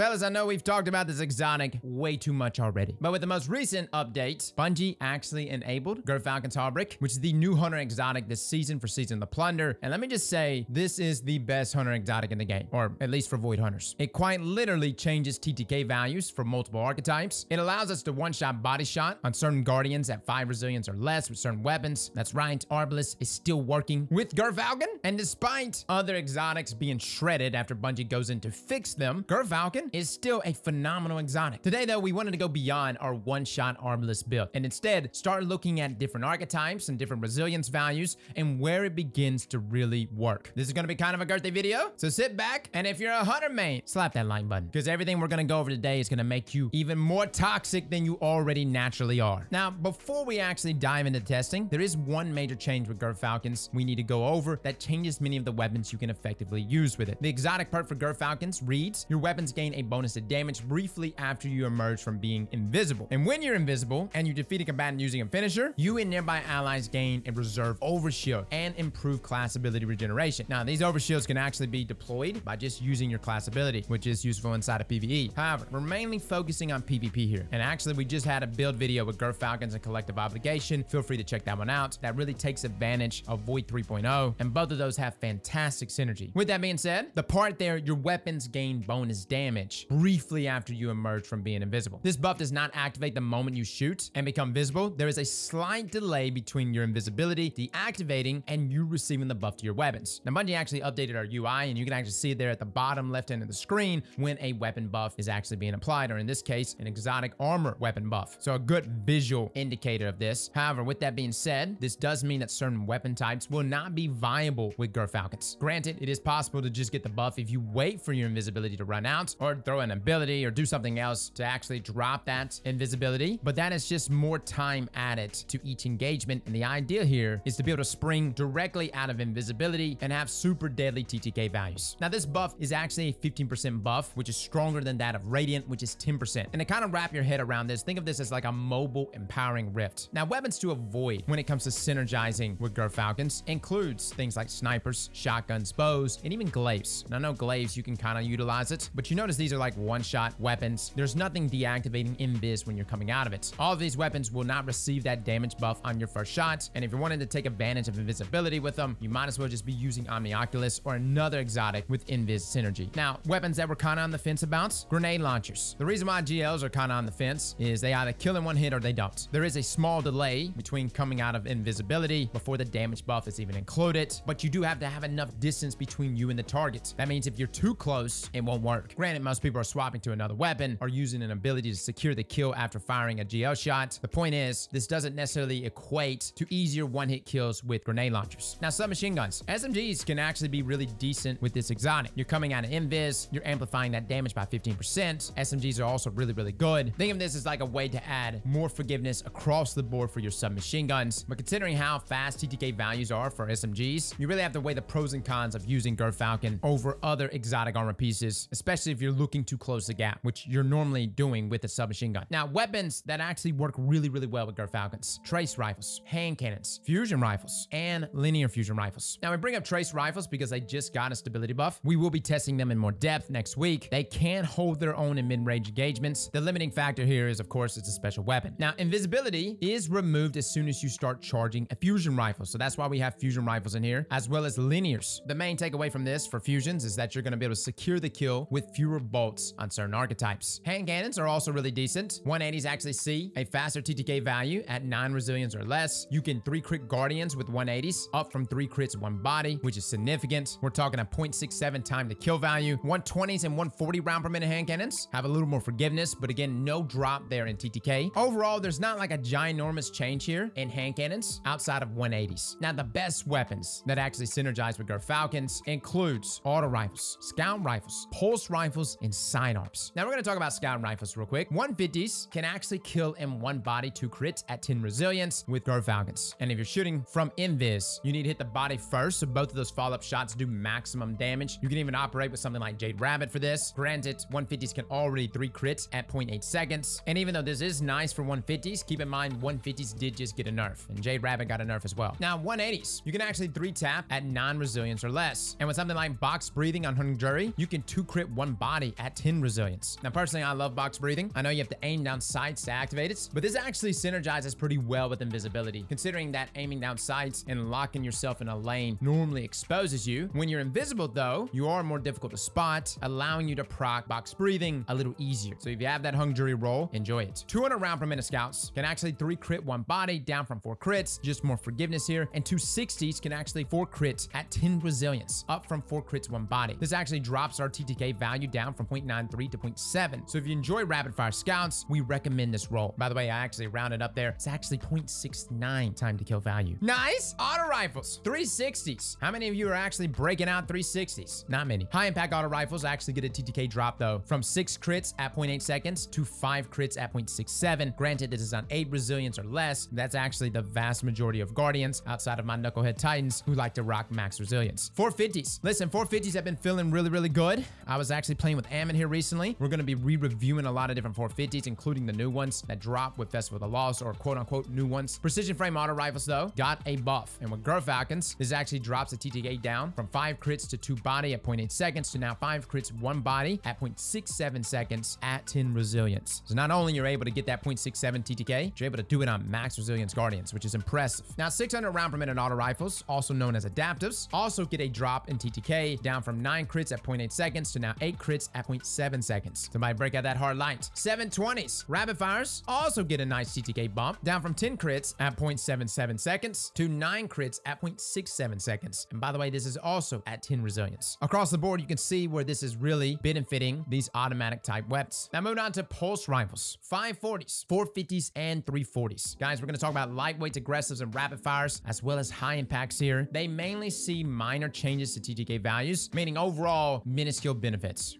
Fellas, I know we've talked about this exotic way too much already, but with the most recent update, Bungie actually enabled Gyrfalcon's Hauberk, which is the new hunter exotic this season for Season the Plunder. And let me just say, this is the best hunter exotic in the game, or at least for Void Hunters. It quite literally changes TTK values for multiple archetypes. It allows us to one-shot body shot on certain guardians at 5 resilience or less with certain weapons. That's right, Arbalest is still working with Gyrfalcon, and despite other exotics being shredded after Bungie goes in to fix them, Gyrfalcon is still a phenomenal exotic. Today, though, we wanted to go beyond our one-shot armless build, and instead start looking at different archetypes and different resilience values and where it begins to really work. This is gonna be kind of a girthy video, so sit back, and if you're a hunter main, slap that like button, because everything we're gonna go over today is gonna make you even more toxic than you already naturally are. Now, before we actually dive into testing, there is one major change with Gyrfalcons we need to go over that changes many of the weapons you can effectively use with it. The exotic perk for Gyrfalcons reads, your weapons gain bonus to damage briefly after you emerge from being invisible. And when you're invisible and you defeat a combatant using a finisher, you and nearby allies gain a reserve overshield and improve class ability regeneration. Now, these overshields can actually be deployed by just using your class ability, which is useful inside of PvE. However, we're mainly focusing on PvP here. And actually, we just had a build video with Gyrfalcons and Collective Obligation. Feel free to check that one out. That really takes advantage of Void 3.0, and both of those have fantastic synergy. With that being said, the part there, your weapons gain bonus damage briefly after you emerge from being invisible. This buff does not activate the moment you shoot and become visible. There is a slight delay between your invisibility deactivating and you receiving the buff to your weapons. Now, Bungie actually updated our UI, and you can actually see there at the bottom left end of the screen when a weapon buff is actually being applied, or in this case, an exotic armor weapon buff. So a good visual indicator of this. However, with that being said, this does mean that certain weapon types will not be viable with Gyrfalcons. Granted, it is possible to just get the buff if you wait for your invisibility to run out, or throw an ability, or do something else to actually drop that invisibility, but that is just more time added to each engagement, and the idea here is to be able to spring directly out of invisibility and have super deadly TTK values. Now, this buff is actually a 15% buff, which is stronger than that of Radiant, which is 10%. And to kind of wrap your head around this, think of this as like a mobile empowering rift. Now, weapons to avoid when it comes to synergizing with Gyrfalcons includes things like snipers, shotguns, bows, and even glaives. Now, I know glaives, you can kind of utilize it, but you notice these are like one-shot weapons. There's nothing deactivating invis when you're coming out of it. All of these weapons will not receive that damage buff on your first shot, and if you're wanting to take advantage of invisibility with them, you might as well just be using Omnioculus or another exotic with invis synergy. Now, weapons that we're kind of on the fence about, grenade launchers. The reason why GLs are kind of on the fence is they either kill in one hit or they don't. There is a small delay between coming out of invisibility before the damage buff is even included, but you do have to have enough distance between you and the target. That means if you're too close, it won't work. Granted, most people are swapping to another weapon or using an ability to secure the kill after firing a GL shot. The point is, this doesn't necessarily equate to easier one-hit kills with grenade launchers. Now, submachine guns. SMGs can actually be really decent with this exotic. You're coming out of invis, you're amplifying that damage by 15%. SMGs are also really, really good. Think of this as like a way to add more forgiveness across the board for your submachine guns. But considering how fast TTK values are for SMGs, you really have to weigh the pros and cons of using Gyrfalcon over other exotic armor pieces, especially if you're looking to close the gap, which you're normally doing with a submachine gun. Now, weapons that actually work really, really well with Gyrfalcons. Trace rifles, hand cannons, fusion rifles, and linear fusion rifles. Now, we bring up trace rifles because they just got a stability buff. We will be testing them in more depth next week. They can hold their own in mid-range engagements. The limiting factor here is, of course, it's a special weapon. Now, invisibility is removed as soon as you start charging a fusion rifle. So that's why we have fusion rifles in here, as well as linears. The main takeaway from this for fusions is that you're going to be able to secure the kill with fewer bolts on certain archetypes. Hand cannons are also really decent. 180s actually see a faster TTK value at 9 resilience or less. You can 3 crit guardians with 180s, up from 3 crits one body, which is significant. We're talking a 0.67 time to kill value. 120s and 140 round per minute hand cannons have a little more forgiveness, but again, no drop there in TTK. Overall, there's not like a ginormous change here in hand cannons outside of 180s. Now, the best weapons that actually synergize with Gyrfalcons includes auto rifles, scout rifles, pulse rifles, and sidearms. Now, we're to talk about scout rifles real quick. 150s can actually kill in one body two crits at 10 resilience with Gyrfalcons. And if you're shooting from invis, you need to hit the body first, so both of those follow-up shots do maximum damage. You can even operate with something like Jade Rabbit for this. Granted, 150s can already 3 crits at 0.8 seconds. And even though this is nice for 150s, keep in mind 150s did just get a nerf, and Jade Rabbit got a nerf as well. Now, 180s, you can actually 3 tap at non-resilience or less. And with something like box breathing on Hung Jury, you can 2 crit one body at 10 resilience. Now, personally, I love box breathing. I know you have to aim down sights to activate it, but this actually synergizes pretty well with invisibility, considering that aiming down sights and locking yourself in a lane normally exposes you. When you're invisible, though, you are more difficult to spot, allowing you to proc box breathing a little easier. So if you have that hung jury roll, enjoy it. 200 round per minute scouts can actually three crit one body down from four crits, just more forgiveness here. And 260s can actually four crits at 10 resilience, up from four crits one body. This actually drops our TTK value down from 0.93 to 0.7. So if you enjoy rapid fire scouts, we recommend this roll. By the way, I actually rounded up there. It's actually 0.69 time to kill value. Nice. Auto rifles, 360s. How many of you are actually breaking out 360s? Not many. High impact auto rifles actually get a TTK drop though, from six crits at 0.8 seconds to five crits at 0.67. Granted, this is on eight resilience or less. That's actually the vast majority of Guardians outside of my Knucklehead Titans who like to rock max resilience. 450s. Listen, 450s have been feeling really, really good. I was actually playing with Ammon here recently. We're going to be re-reviewing a lot of different 450s, including the new ones that drop with Festival of the Lost or quote unquote new ones. Precision frame auto rifles though got a buff. And with Gyrfalcons, this actually drops the TTK down from five crits to two body at 0.8 seconds to now five crits, one body at 0.67 seconds at 10 resilience. So not only you're able to get that 0.67 TTK, you're able to do it on max resilience guardians, which is impressive. Now 600 round per minute auto rifles, also known as adaptives, also get a drop in TTK down from nine crits at 0.8 seconds to now eight crits at 0.7 seconds. Somebody break out that hard light. 720s, rapid fires also get a nice TTK bump down from 10 crits at 0.77 seconds to nine crits at 0.67 seconds. And by the way, this is also at 10 resilience. Across the board, you can see where this is really benefiting these automatic type weapons. Now moving on to pulse rifles, 540s, 450s, and 340s. Guys, we're going to talk about lightweight aggressives and rapid fires, as well as high impacts here. They mainly see minor changes to TTK values, meaning overall minuscule benefits.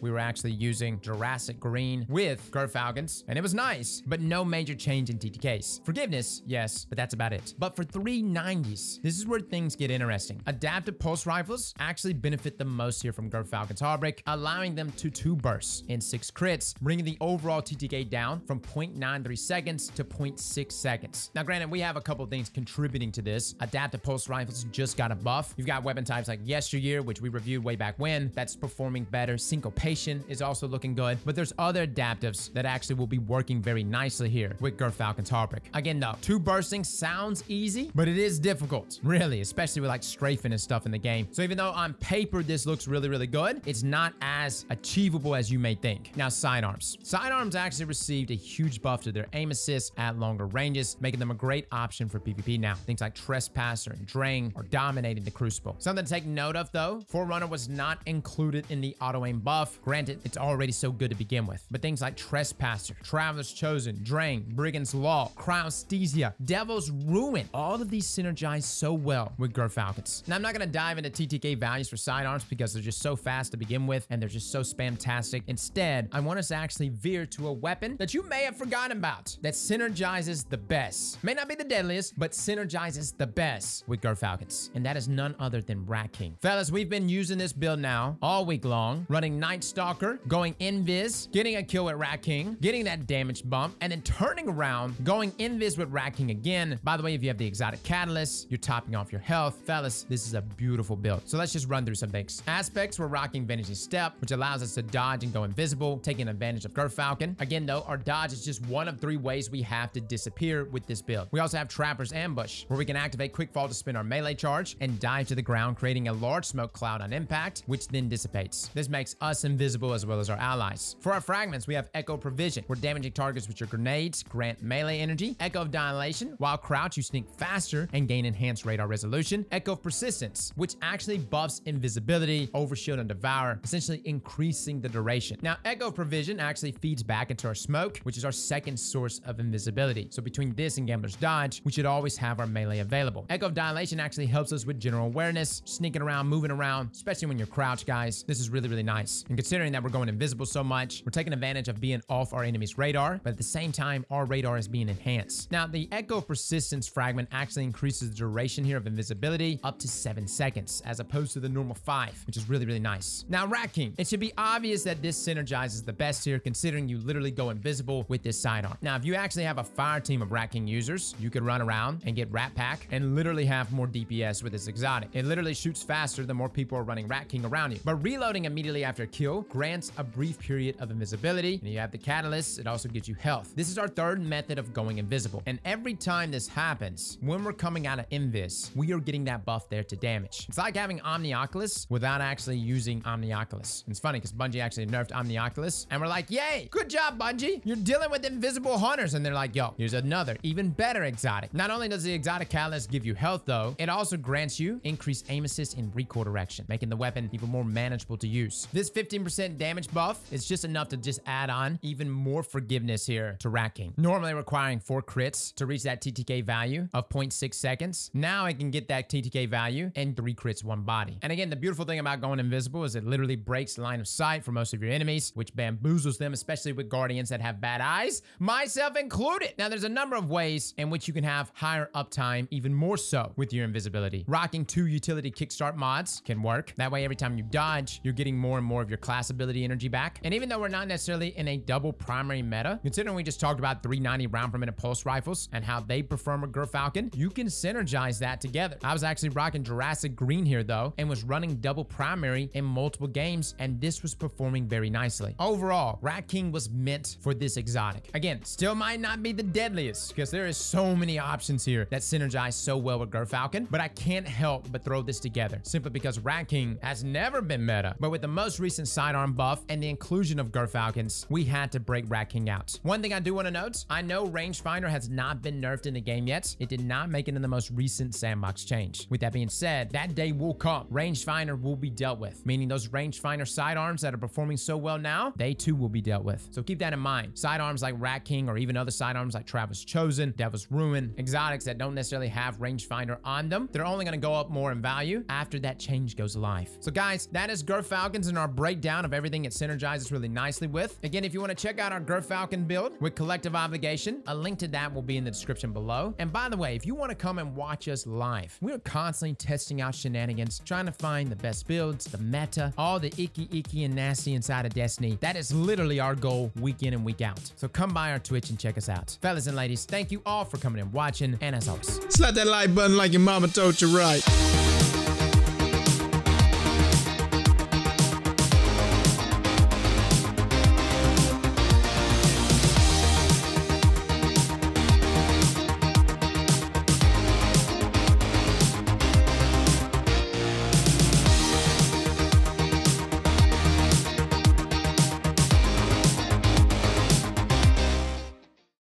We were actually using Jurassic Green with Gyrfalcons, and it was nice, but no major change in TTKs. Forgiveness, yes, but that's about it. But for 390s, this is where things get interesting. Adaptive pulse rifles actually benefit the most here from Gyrfalcon's Hauberk, allowing them to two bursts in six crits, bringing the overall TTK down from 0.93 seconds to 0.6 seconds. Now, granted, we have a couple things contributing to this. Adaptive pulse rifles just got a buff. You've got weapon types like Yesteryear, which we reviewed way back when, that's performing better. Syncopation is also looking good, but there's other adaptives that actually will be working very nicely here with Gyrfalcon's Hauberk. Again, though, two bursting sounds easy, but it is difficult, really, especially with like strafing and stuff in the game. So even though on paper this looks really, really good, it's not as achievable as you may think. Now, sidearms. Sidearms actually received a huge buff to their aim assist at longer ranges, making them a great option for PvP now. Things like Trespasser and Drain are dominating the Crucible. Something to take note of though, Forerunner was not included in the auto aim buff. Granted, it's already so good to begin with, but things like Trespasser, Traveler's Chosen, Drain, Brigand's Law, Cryonesthesia, Devil's Ruin, all of these synergize so well with Gyrfalcons. Now, I'm not going to dive into TTK values for sidearms because they're just so fast to begin with and they're just so spamtastic. Instead, I want us to actually veer to a weapon that you may have forgotten about that synergizes the best. May not be the deadliest, but synergizes the best with Gyrfalcons, and that is none other than Rat King. Fellas, we've been using this build now all week long, running Night Stalker, going Invis, getting a kill with Rat King, getting that damage bump, and then turning around, going Invis with Rat King again. By the way, if you have the exotic catalyst, you're topping off your health. Fellas, this is a beautiful build. So let's just run through some things. Aspects, we're rocking Vanishing Step, which allows us to dodge and go invisible, taking advantage of Gyrfalcon. Again, though, our dodge is just one of three ways we have to disappear with this build. We also have Trapper's Ambush, where we can activate Quick Fall to spin our melee charge and dive to the ground, creating a large smoke cloud on impact, which then dissipates. This makes us invisible as well as our allies. For our fragments, we have Echo Provision, We're damaging targets with your grenades grant melee energy. Echo of Dilation, while crouch, you sneak faster and gain enhanced radar resolution. Echo of Persistence, which actually buffs invisibility, overshield, and devour, essentially increasing the duration. Now, Echo Provision actually feeds back into our smoke, which is our second source of invisibility. So between this and Gambler's Dodge, we should always have our melee available. Echo of Dilation actually helps us with general awareness, sneaking around, moving around, especially when you're crouched, guys. This is really, really nice. And considering that we're going invisible so much, we're taking advantage of being off our enemy's radar, but at the same time, our radar is being enhanced. Now, the Echo Persistence fragment actually increases the duration here of invisibility up to seven seconds, as opposed to the normal five, which is really, really nice. Now, Rat King. It should be obvious that this synergizes the best here, considering you literally go invisible with this sidearm. Now, if you actually have a fire team of Rat King users, you could run around and get Rat Pack and literally have more DPS with this exotic. It literally shoots faster the more people are running Rat King around you. But reloading immediately after after a kill grants a brief period of invisibility. And you have the catalyst, it also gives you health. This is our third method of going invisible. And every time this happens, when we're coming out of invis, we are getting that buff there to damage. It's like having Omnioculus without actually using Omnioculus. And it's funny because Bungie actually nerfed Omnioculus. And we're like, yay, good job, Bungie. You're dealing with invisible hunters. And they're like, yo, here's another, even better exotic. Not only does the exotic catalyst give you health though, it also grants you increased aim assist in recoil direction, making the weapon even more manageable to use. This 15% damage buff is just enough to just add on even more forgiveness here to Rat King. Normally requiring four crits to reach that TTK value of 0.6 seconds. Now I can get that TTK value and three crits one body. And again, the beautiful thing about going invisible is it literally breaks line of sight for most of your enemies, which bamboozles them, especially with guardians that have bad eyes, myself included. Now there's a number of ways in which you can have higher uptime, even more so with your invisibility. Rocking two utility kickstart mods can work. That way, every time you dodge, you're getting more and more of your class ability energy back. And even though we're not necessarily in a double primary meta, considering we just talked about 390 round per minute pulse rifles and how they perform with Gyrfalcon, you can synergize that together. I was actually rocking Jurassic Green here though, and was running double primary in multiple games, and this was performing very nicely. Overall, Rat King was meant for this exotic. Again, still might not be the deadliest, because there is so many options here that synergize so well with Gyrfalcon, but I can't help but throw this together, simply because Rat King has never been meta, but with the most recent sidearm buff and the inclusion of Gyrfalcons, we had to break Rat King out. One thing I do want to note, I know Rangefinder has not been nerfed in the game yet. It did not make it in the most recent sandbox change. With that being said, that day will come. Rangefinder will be dealt with, meaning those rangefinder sidearms that are performing so well now, they too will be dealt with. So keep that in mind. Sidearms like Rat King or even other sidearms like Traveler's Chosen, Devil's Ruin, exotics that don't necessarily have rangefinder on them, they're only going to go up more in value after that change goes live. So guys, that is Gyrfalcons and our breakdown of everything it synergizes really nicely with. Again, if you want to check out our Gyrfalcon build with Collective Obligation, a link to that will be in the description below. And by the way, if you want to come and watch us live, we're constantly testing out shenanigans, trying to find the best builds, the meta, all the icky, icky, and nasty inside of Destiny. That is literally our goal week in and week out. So come by our Twitch and check us out. Fellas and ladies, thank you all for coming and watching. And as always, Slap that like button like your mama told you right.